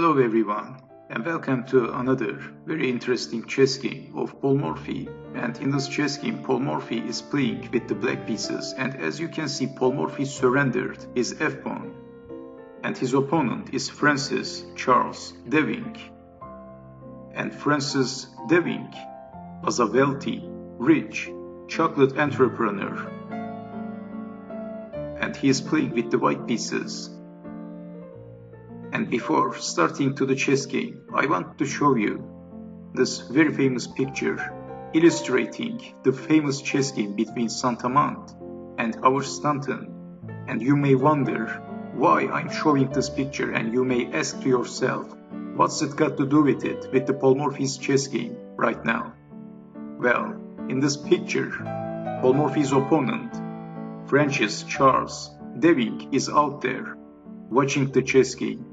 Hello everyone and welcome to another very interesting chess game of Paul Morphy. And in this chess game Paul Morphy is playing with the black pieces and as you can see Paul Morphy surrendered his f-pawn and his opponent is Francis Charles Devinck. And Francis Devinck was a wealthy, rich chocolate entrepreneur and he is playing with the white pieces before starting to the chess game, I want to show you this very famous picture illustrating the famous chess game between Saint-Amant and our Staunton. And you may wonder why I'm showing this picture and you may ask to yourself, what's it got to do with it, with the Paul Morphy's chess game right now? Well, in this picture, Paul Morphy's opponent, Francis Charles Devinck, is out there watching the chess game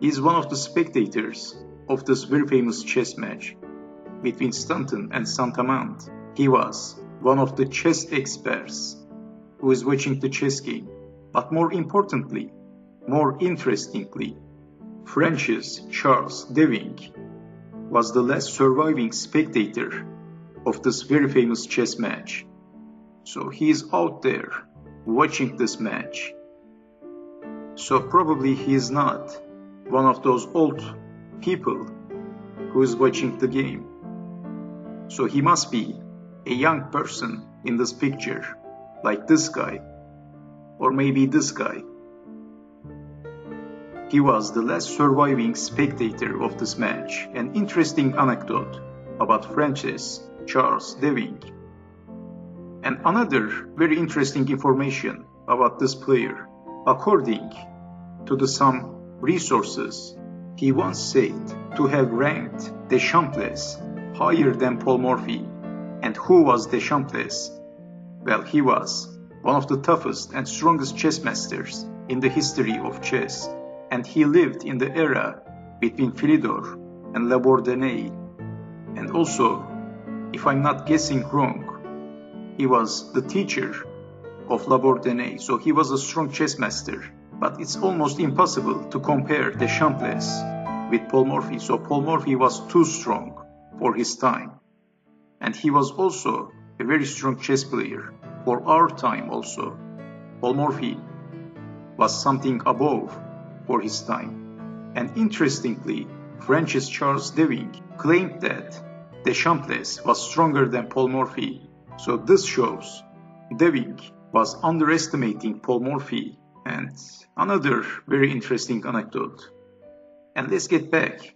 is one of the spectators of this very famous chess match between Staunton and Saint-Amant. He was one of the chess experts who is watching the chess game. But more importantly, more interestingly, Francis Charles Devinck was the last surviving spectator of this very famous chess match. So he is out there watching this match. So probably he is not one of those old people who is watching the game. So he must be a young person in this picture, like this guy, or maybe this guy. He was the last surviving spectator of this match. An interesting anecdote about Francis Charles Devinck. And another very interesting information about this player. According to the some resources. He once said to have ranked Deschamps higher than Paul Morphy. And who was Deschamps? Well, he was one of the toughest and strongest chess masters in the history of chess, and he lived in the era between Philidor and La Bourdonnais. And also, if I'm not guessing wrong, he was the teacher of La Bourdonnais, so he was a strong chess master but it's almost impossible to compare Deschamps with Paul Morphy. So Paul Morphy was too strong for his time. And he was also a very strong chess player for our time also. Paul Morphy was something above for his time. And interestingly, Francis Charles Devinck claimed that Deschamps was stronger than Paul Morphy. So this shows Devinck was underestimating Paul Morphy and another very interesting anecdote. And let's get back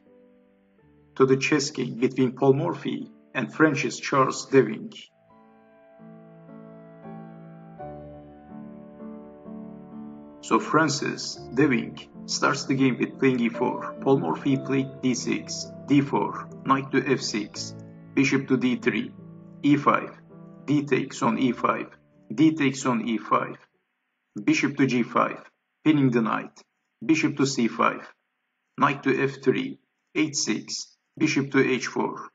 to the chess game between Paul Morphy and Francis Charles Devinck. So Francis Devinck starts the game with playing e4. Paul Morphy played d6, d4, knight to f6, bishop to d3, e5, d takes on e5, d takes on e5, bishop to g5, pinning the knight, bishop to c5, knight to f3, h6, bishop to h4,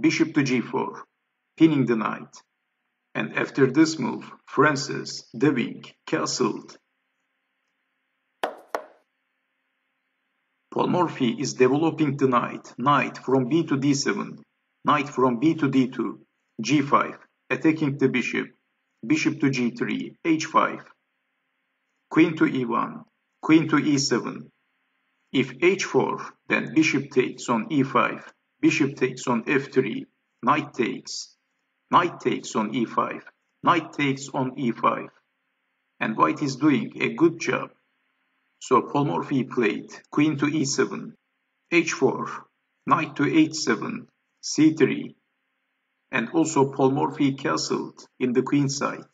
bishop to g4, pinning the knight. And after this move, Francis Devinck castled. Paul Morphy is developing the knight, knight from b to d7, knight from b to d2, g5, attacking the bishop, bishop to g3, h5, queen to e1, queen to e7. If h4, then bishop takes on e5, bishop takes on f3, knight takes, knight takes on e5, knight takes on e5. And white is doing a good job. So Paul Morphy played queen to e7, h4, knight to h7, c3, and also Paul Morphy castled in the queen side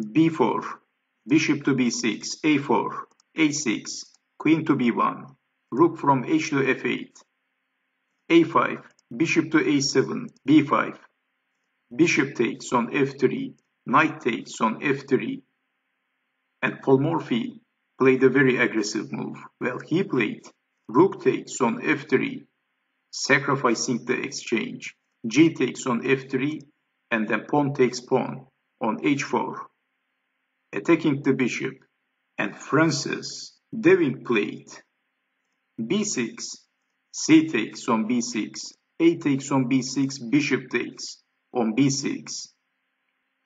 b4, bishop to b6, a4, a6, queen to b1, rook from h to f8, a5, bishop to a7, b5, bishop takes on f3, knight takes on f3, and Paul Morphy played a very aggressive move. Well, he played rook takes on f3, sacrificing the exchange, g takes on f3, and then pawn takes pawn on h4 attacking the bishop, and Francis Devinck played b6, c takes on b6, a takes on b6, bishop takes on b6.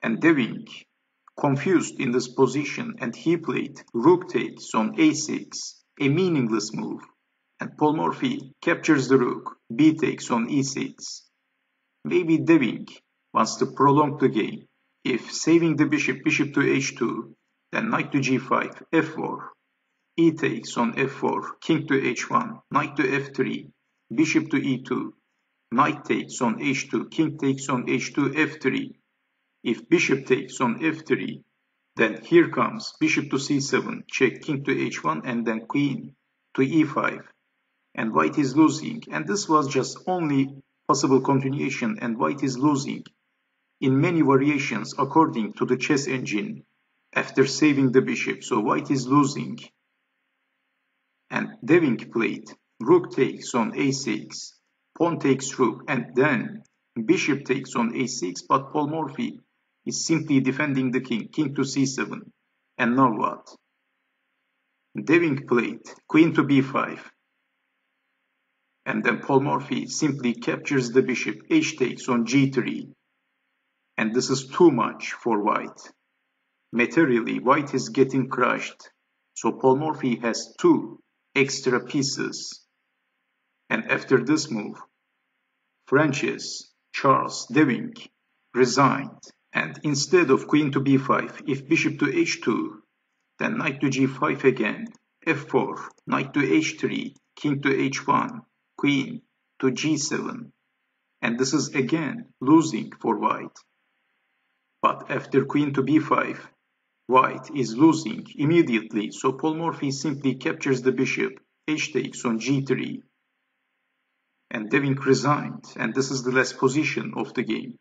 And Devinck, confused in this position, and he played rook takes on a6, a meaningless move. And Paul Morphy captures the rook, b takes on e6. Maybe Devinck wants to prolong the game. If saving the bishop, bishop to h2, then knight to g5, f4, e takes on f4, king to h1, knight to f3, bishop to e2, knight takes on h2, king takes on h2, f3. If bishop takes on f3, then here comes bishop to c7, check king to h1, and then queen to e5. And white is losing, and this was just only possible continuation, and white is losing in many variations according to the chess engine after saving the bishop, so white is losing. And Devinck played rook takes on a6, pawn takes rook, and then bishop takes on a6, but Paul Morphy is simply defending the king, king to c7. And now what? Devinck played queen to b5. And then Paul Morphy simply captures the bishop, h takes on g3. And this is too much for white. Materially, white is getting crushed. So Paul Morphy has two extra pieces. And after this move, Frances Charles Devinck resigned. And instead of queen to b5, if bishop to h2, then knight to g5 again, f4, knight to h3, king to h1, queen to g7. And this is again losing for white. But after queen to b5, white is losing immediately, so Paul Morphy simply captures the bishop, h takes on g3. And Devinck resigned, and this is the last position of the game.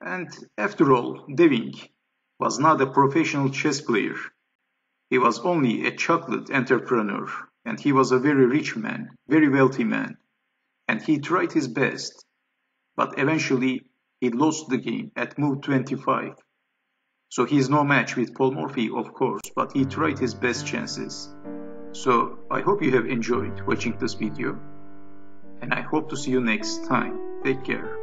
And after all, Devinck was not a professional chess player. He was only a chocolate entrepreneur, and he was a very rich man, very wealthy man. And he tried his best, but eventually he lost the game at move 25. So he is no match with Paul Morphy, of course, but he tried his best chances. So I hope you have enjoyed watching this video, and I hope to see you next time. Take care.